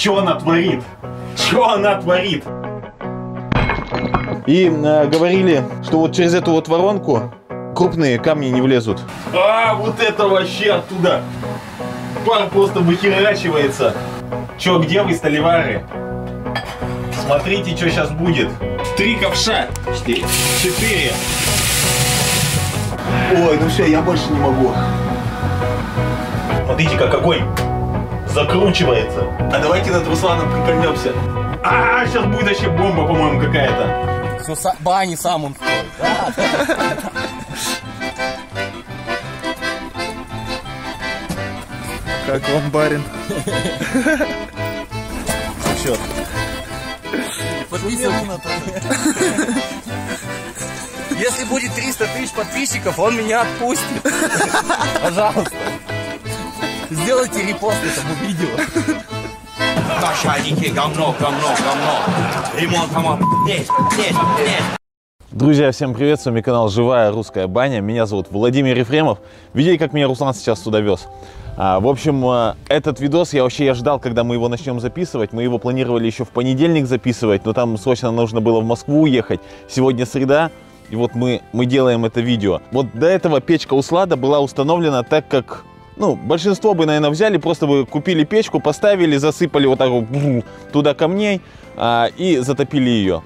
Что она творит? Что она творит? И э, говорили, что вот через эту вот воронку крупные камни не влезут. А, вот это вообще оттуда. Пар просто выхерачивается. Чё, где вы, столивары? Смотрите, что сейчас будет. Три ковша. Четыре. Четыре. Ой, ну все, я больше не могу. Смотрите, как огонь закручивается. А давайте над Русланом прикольнемся. А, сейчас будет вообще бомба, по-моему, какая-то. Все, са- бани сам он строит. Как вам, барин? Все. Если будет 300 тысяч подписчиков, он меня отпустит. Пожалуйста. Сделайте репост этому видео. Начальники, говно, говно, говно. Ремонт, ремонт. Здесь, здесь, здесь. Друзья, всем привет, с вами канал Живая Русская Баня. Меня зовут Владимир Ефремов. Видели, как меня Руслан сейчас туда вез? А, в общем, а, этот видос я вообще я ждал, когда мы его начнем записывать. Мы его планировали еще в понедельник записывать, но там срочно нужно было в Москву уехать. Сегодня среда, и вот мы, мы делаем это видео. Вот до этого печка Услада была установлена так, как ну, большинство бы, наверное, взяли, просто бы купили печку, поставили, засыпали вот так вот туда камней а, и затопили ее.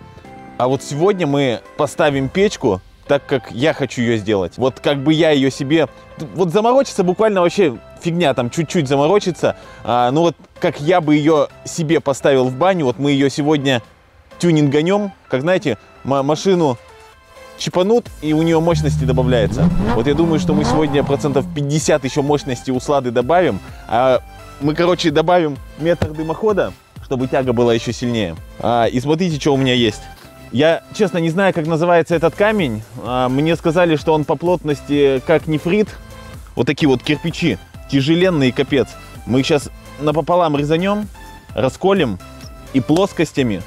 А вот сегодня мы поставим печку так, как я хочу ее сделать. Вот как бы я ее себе... Вот заморочиться буквально вообще фигня, там чуть-чуть заморочиться. А, ну вот как я бы ее себе поставил в баню, вот мы ее сегодня тюнинганем, как знаете, машину чипанут, и у нее мощности добавляется. Вот я думаю, что мы сегодня процентов 50 еще мощности у слады добавим. А мы, короче, добавим метр дымохода, чтобы тяга была еще сильнее. А, и смотрите, что у меня есть. Я, честно, не знаю, как называется этот камень. А, мне сказали, что он по плотности как нефрит. Вот такие вот кирпичи. Тяжеленные, капец. Мы их сейчас напополам резанем, расколем и плоскостями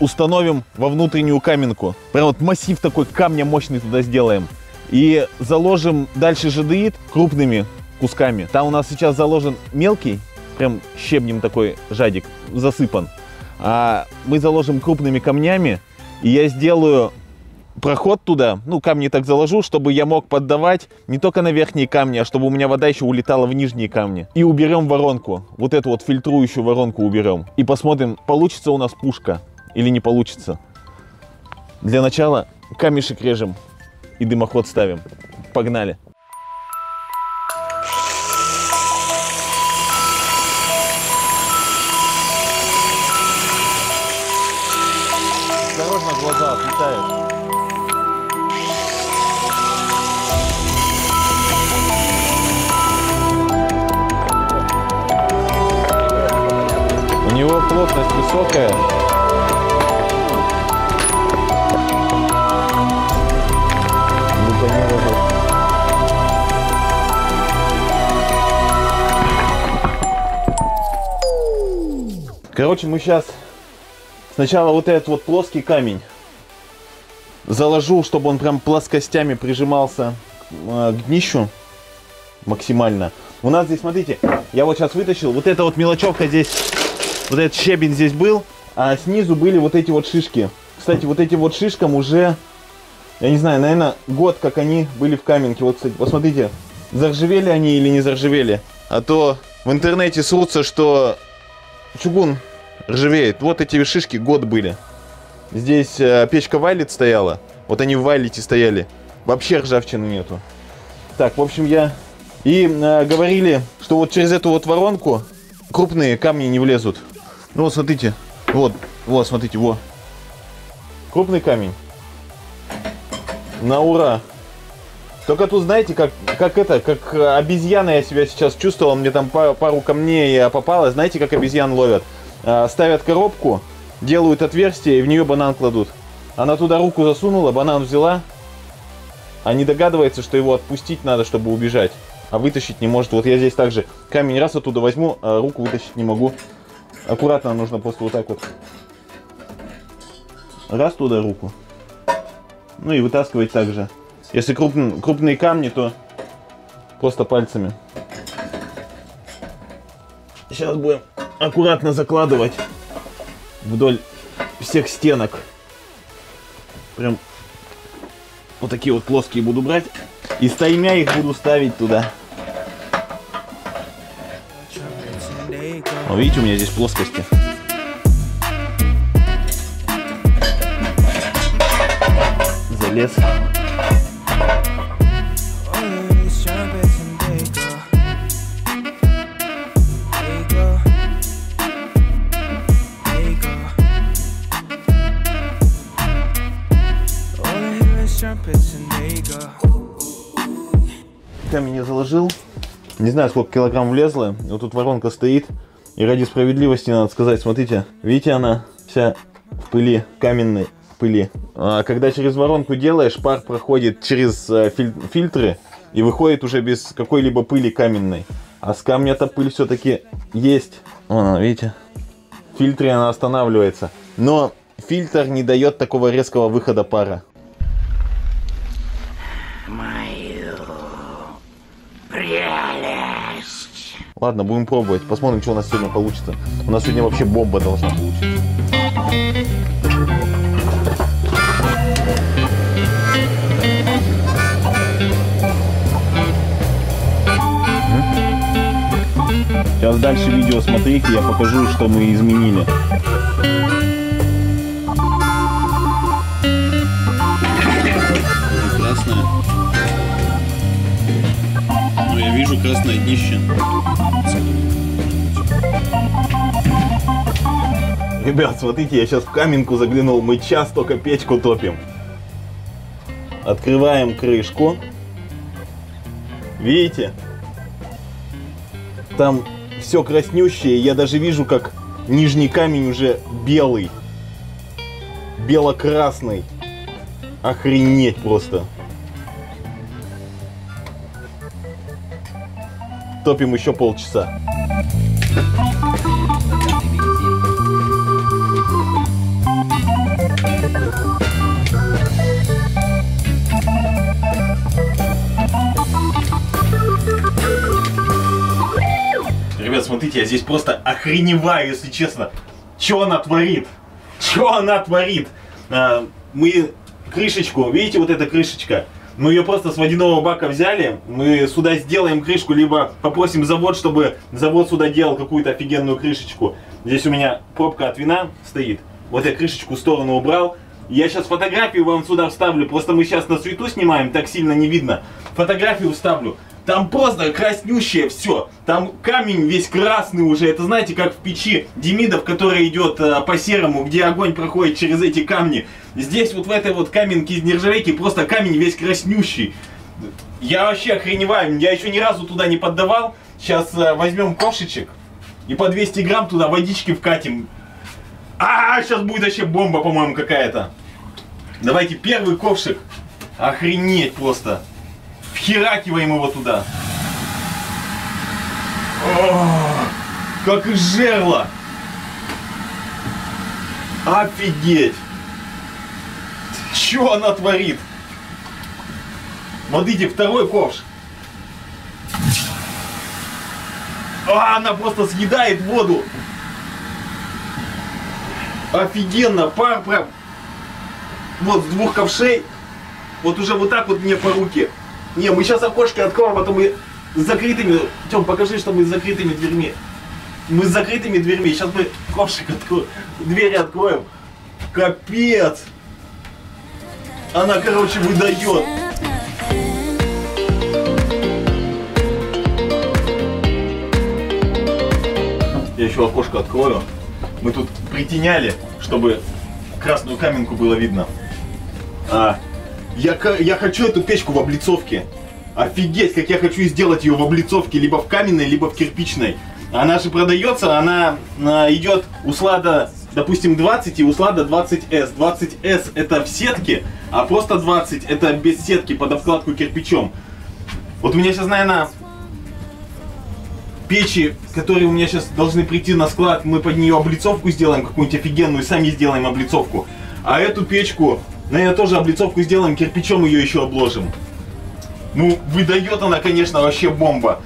установим во внутреннюю каменку. Прям вот массив такой камня мощный туда сделаем. И заложим дальше жадеид крупными кусками. Там у нас сейчас заложен мелкий, прям щебнем такой жадик, засыпан. А мы заложим крупными камнями, и я сделаю проход туда, ну, камни так заложу, чтобы я мог поддавать не только на верхние камни, а чтобы у меня вода еще улетала в нижние камни. И уберем воронку, вот эту вот фильтрующую воронку уберем. И посмотрим, получится у нас пушка или не получится. Для начала камешек режем и дымоход ставим. Погнали. Осторожно, глаза отлетают. У него плотность высокая. Короче, мы сейчас сначала вот этот вот плоский камень заложу, чтобы он прям плоскостями прижимался э, к днищу максимально. У нас здесь, смотрите, я вот сейчас вытащил, вот эта вот мелочевка здесь, вот этот щебень здесь был, а снизу были вот эти вот шишки. Кстати, вот этим вот шишкам уже, я не знаю, наверное, год, как они были в каменке. Вот, кстати, посмотрите, заржавели они или не заржавели. А то в интернете срутся, что чугун ржавеет. Вот эти шишки год были. Здесь э, печка Вайлет стояла. Вот они в Вайлете стояли. Вообще ржавчины нету. Так, в общем, я... И э, говорили, что вот через эту вот воронку крупные камни не влезут. Ну вот, смотрите. Вот, вот, смотрите, вот. Крупный камень. На ура. Только тут, знаете, как, как это, как э, обезьяна я себя сейчас чувствовал. Мне там па- пару камней э, попалось. Знаете, как обезьян ловят? Э, ставят коробку, делают отверстие и в нее банан кладут. Она туда руку засунула, банан взяла, а не догадывается, что его отпустить надо, чтобы убежать. А вытащить не может. Вот я здесь также камень раз оттуда возьму, а руку вытащить не могу. Аккуратно нужно просто вот так вот. Раз туда руку. Ну и вытаскивать также. Если крупн- крупные камни, то просто пальцами. Сейчас будем аккуратно закладывать вдоль всех стенок. Прям вот такие вот плоские буду брать. И стаймя их буду ставить туда. О, видите, у меня здесь плоскости. Залез. Я заложил. Не знаю, сколько килограмм влезло. Вот тут воронка стоит. И ради справедливости надо сказать, смотрите, видите, она вся в пыли, каменной пыли. А когда через воронку делаешь, пар проходит через э, филь- фильтры и выходит уже без какой-либо пыли каменной. А с камня-то пыль все-таки есть. Вон она, видите? В фильтре она останавливается. Но фильтр не дает такого резкого выхода пара. Ладно, будем пробовать. Посмотрим, что у нас сегодня получится. У нас сегодня вообще бомба должна получиться. Сейчас дальше видео смотрите, я покажу, что мы изменили. Ну, я вижу красное днище. Ребят, смотрите, я сейчас в каменку заглянул. Мы час только печку топим. Открываем крышку. Видите? Там все краснющее. Я даже вижу, как нижний камень уже белый. Бело-красный. Охренеть просто. Топим еще полчаса. Ребят, смотрите, я здесь просто охреневаю, если честно. Что она творит? Что она творит? А, мы крышечку, видите, вот эта крышечка, мы ее просто с водяного бака взяли, мы сюда сделаем крышку, либо попросим завод, чтобы завод сюда делал какую-то офигенную крышечку. Здесь у меня пробка от вина стоит. Вот я крышечку в сторону убрал. Я сейчас фотографию вам сюда вставлю, просто мы сейчас на свету снимаем, так сильно не видно. Фотографию вставлю. Там просто краснющее все. Там камень весь красный уже. Это знаете, как в печи Демидов, которая идет э, по серому, где огонь проходит через эти камни. Здесь вот в этой вот каменке из нержавейки просто камень весь краснющий. Я вообще охреневаю. Я еще ни разу туда не поддавал. Сейчас э, возьмем ковшичек и по 200 грамм туда водички вкатим. А, сейчас будет вообще бомба, по-моему, какая-то. Давайте первый ковшик. Охренеть просто. Вхеракиваем его туда. О, как из жерла. Офигеть. Что она творит? Смотрите, второй ковш. А, она просто съедает воду. Офигенно, пар прям. Вот с двух ковшей. Вот уже вот так вот мне по руке. Не, мы сейчас окошко откроем, а то мы с закрытыми... Тем, покажи, что мы с закрытыми дверьми. Мы с закрытыми дверьми. Сейчас мы ковшик откроем. Двери откроем. Капец. Она, короче, выдает. Я еще окошко открою. Мы тут притеняли, чтобы красную каменку было видно. А, я, я хочу эту печку в облицовке. Офигеть, как я хочу сделать ее в облицовке, либо в каменной, либо в кирпичной. Она же продается, она, а, идет услада, допустим, 20 и услада 20S. 20S это в сетке, а просто 20 это без сетки под обкладку кирпичом. Вот у меня сейчас, наверное, печи, которые у меня сейчас должны прийти на склад, мы под нее облицовку сделаем какую-нибудь офигенную, сами сделаем облицовку. А эту печку, наверное, тоже облицовку сделаем, кирпичом ее еще обложим. Ну, выдает она, конечно, вообще бомба.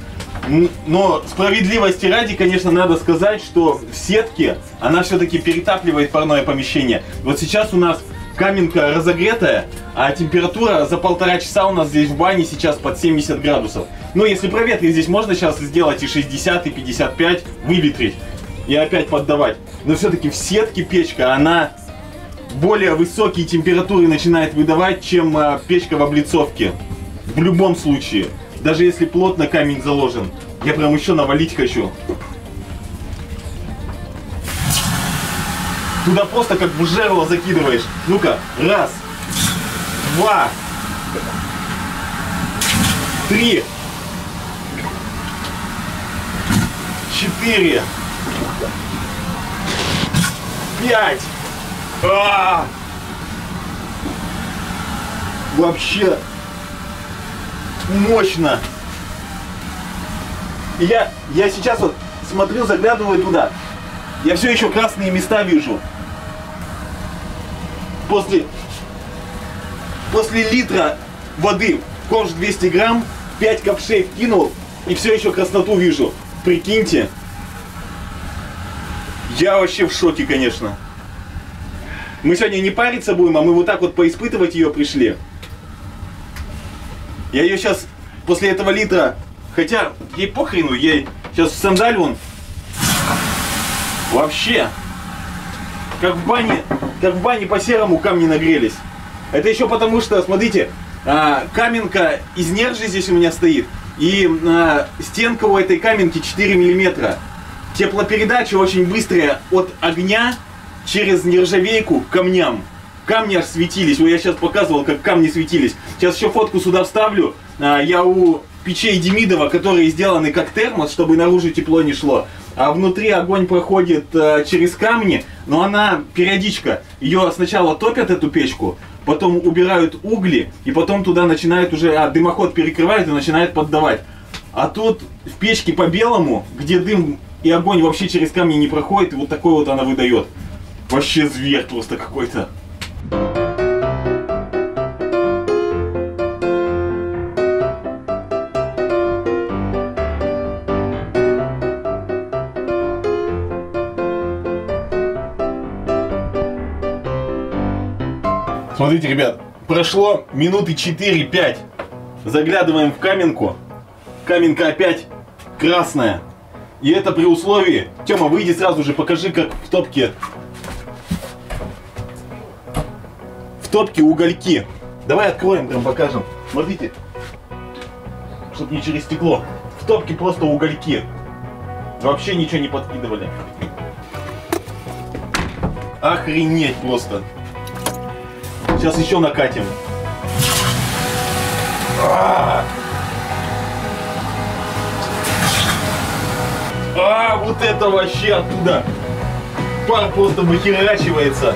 Но справедливости ради, конечно, надо сказать, что в сетке она все-таки перетапливает парное помещение. Вот сейчас у нас каменка разогретая, а температура за полтора часа у нас здесь в бане сейчас под 70 градусов. Ну, если проветрить, здесь можно сейчас сделать и 60, и 55, выветрить и опять поддавать. Но все-таки в сетке печка, она более высокие температуры начинает выдавать, чем а, печка в облицовке. В любом случае. Даже если плотно камень заложен. Я прям еще навалить хочу. Туда просто как в жерло закидываешь. Ну-ка, раз, два, три, четыре, пять. А! Вообще мощно. И Я, я сейчас вот смотрю, заглядываю туда. Я все еще красные места вижу. После, после литра воды, ковш 200 грамм, 5 ковшей вкинул и все еще красноту вижу. Прикиньте. Я вообще в шоке, конечно. Мы сегодня не париться будем, а мы вот так вот поиспытывать ее пришли. Я ее сейчас после этого литра, хотя ей похрену, ей сейчас в сандаль вон. Вообще, как в бане, как в бане по серому камни нагрелись. Это еще потому, что, смотрите, а, каменка из нержи здесь у меня стоит. И а, стенка у этой каменки 4 миллиметра. Теплопередача очень быстрая от огня через нержавейку камням. Камни аж светились. Вот я сейчас показывал, как камни светились. Сейчас еще фотку сюда вставлю. А, Я у печей Демидова, которые сделаны как термос, чтобы наружу тепло не шло. А внутри огонь проходит э, через камни, но она периодичка. Ее сначала топят эту печку, потом убирают угли, и потом туда начинают уже, а дымоход перекрывают и начинает поддавать. А тут в печке по белому, где дым и огонь вообще через камни не проходит, и вот такой вот она выдает. Вообще зверь просто какой-то. Смотрите, ребят, прошло минуты 4-5. Заглядываем в каменку. Каменка опять красная. И это при условии... Тёма, выйди сразу же, покажи, как в топке... топке угольки. Давай откроем, прям покажем. Смотрите. Чтоб не через стекло. В топке просто угольки. Вообще ничего не подкидывали. Охренеть просто. Сейчас еще накатим. А! А, вот это вообще оттуда. Пар просто выхерачивается.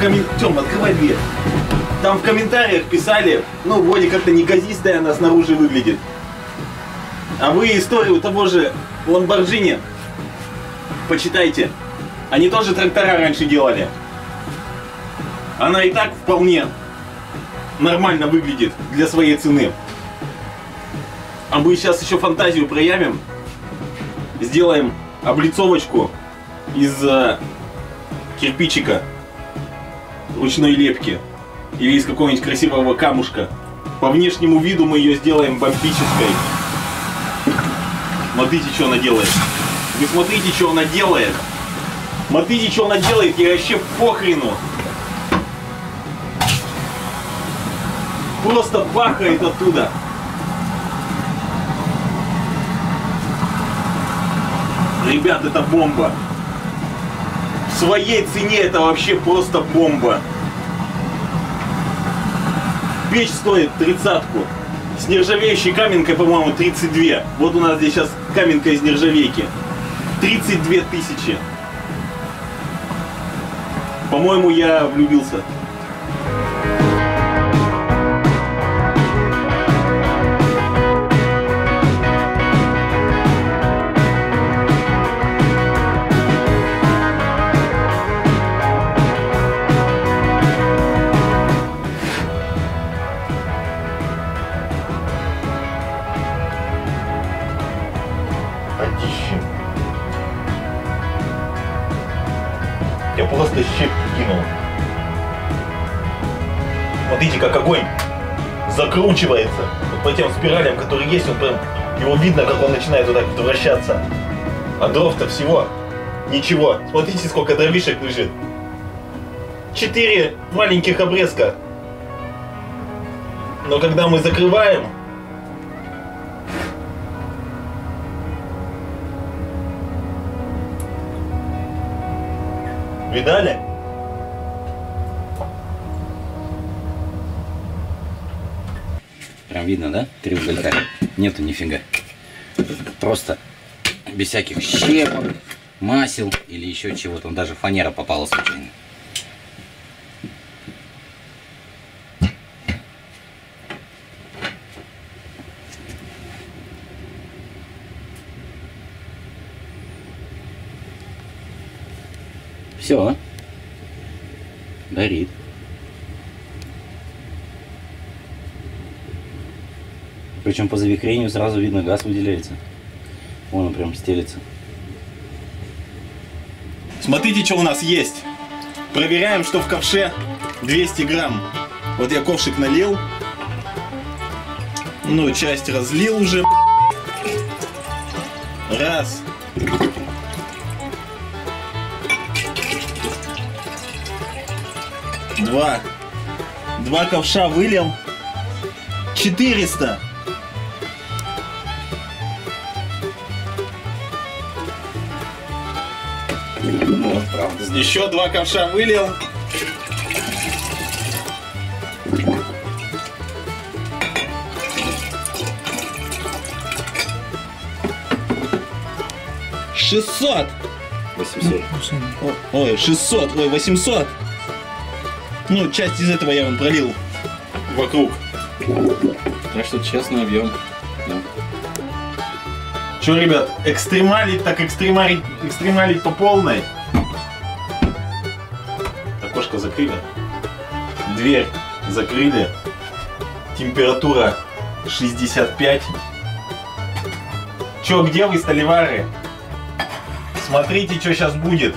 Коммен... Тём, открывай дверь. Там в комментариях писали, ну, вроде как-то неказистая она снаружи выглядит. А вы историю того же Ламборджини почитайте. Они тоже трактора раньше делали. Она и так вполне нормально выглядит для своей цены. А мы сейчас еще фантазию проявим. Сделаем облицовочку из э, кирпичика ручной лепки или из какого-нибудь красивого камушка. По внешнему виду мы ее сделаем бомбической. Смотрите, что она делает. Вы смотрите, что она делает. Смотрите, что она делает, я вообще похрену. Просто бахает оттуда. Ребят, это бомба. Своей цене это вообще просто бомба. Печь стоит тридцатку. С нержавеющей каменкой, по-моему, 32. Вот у нас здесь сейчас каменка из нержавейки. 32 тысячи. По-моему, я влюбился. Закручивается. Вот по тем спиралям, которые есть, он прям, его видно, как он начинает вот так вот вращаться. А дров-то всего ничего. Смотрите, сколько дровишек лежит. Четыре маленьких обрезка. Но когда мы закрываем, видали? Видно, да? Три уголька. Нету нифига. Просто без всяких щепок, масел или еще чего-то. Даже фанера попала случайно. Все. Горит. Причем по завихрению сразу видно, газ выделяется. Вон он прям стелится. Смотрите, что у нас есть. Проверяем, что в ковше 200 грамм. Вот я ковшик налил. Ну, часть разлил уже. Раз. Два. Два ковша вылил. 400. Правда. Еще два ковша вылил. Шестьсот. 800. О- Ой, 600, ой, 800. Ну, часть из этого я вам пролил вокруг. Так что честный объем. Че, ребят, экстремалить так экстремалить, экстремалить по полной. Окошко закрыли. Дверь закрыли. Температура 65. Че, где вы, столивары? Смотрите, что сейчас будет.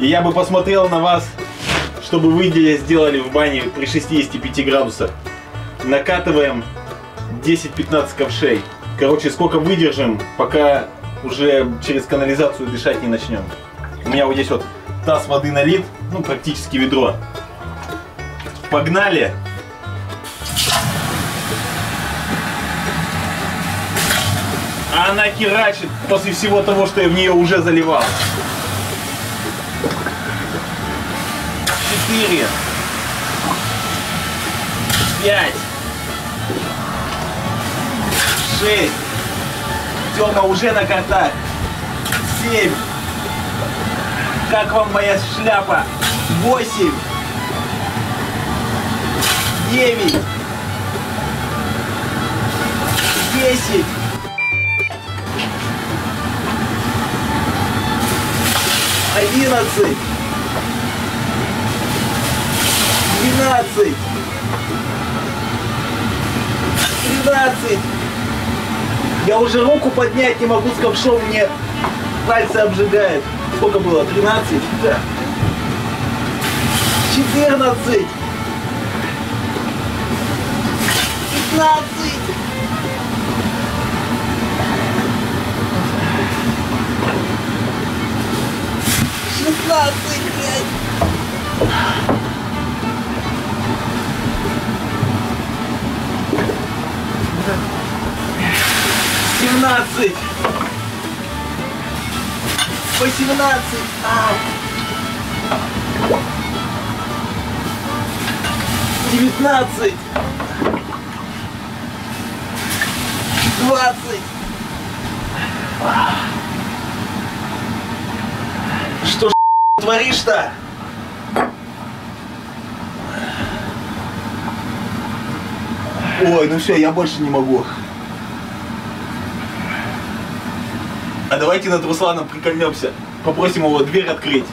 И я бы посмотрел на вас, чтобы вы сделали в бане при 65 градусах. Накатываем 10-15 ковшей. Короче, сколько выдержим, пока уже через канализацию дышать не начнем. У меня вот здесь вот таз воды налит, ну практически ведро. Погнали! Она херачит после всего того, что я в нее уже заливал. Четыре. Пять. Шесть. Тёма уже на контакт. Семь. Как вам моя шляпа? Восемь. Девять. Десять. Одиннадцать. Двенадцать. Тринадцать. Я уже руку поднять не могу с ковшом, мне пальцы обжигает. Сколько было? 13? Да. 14. 15. Шестнадцать, блядь. Семнадцать. Восемнадцать. А. Девятнадцать. Двадцать. Что ж творишь-то? Ой, ну все, я больше не могу. А давайте над Русланом прикольнемся. Попросим его дверь открыть.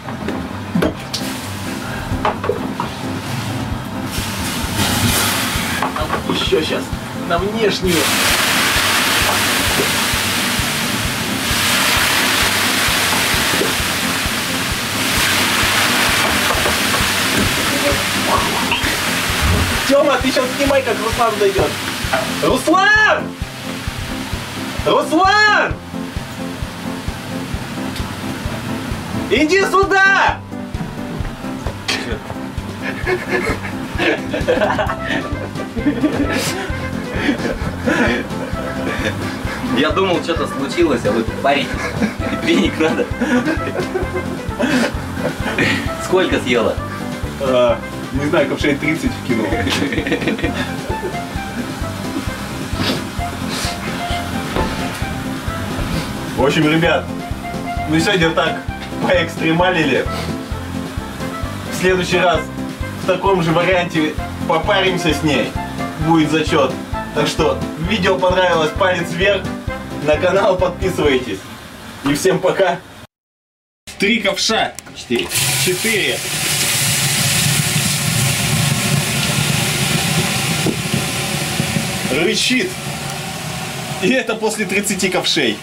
Еще сейчас. На внешнюю. Тёма, ты сейчас снимай, как Руслан зайдет. Руслан! Руслан! Иди сюда! Я думал, что-то случилось, а вы парень. Веник надо. Сколько съела? А, не знаю, ковшей 30 вкинул. В общем, ребят, мы сегодня так поэкстремалили. В следующий раз в таком же варианте попаримся с ней. Будет зачет. Так что, видео понравилось, палец вверх. На канал подписывайтесь. И всем пока. Три ковша. Четыре. Четыре. Рычит. И это после 30 ковшей.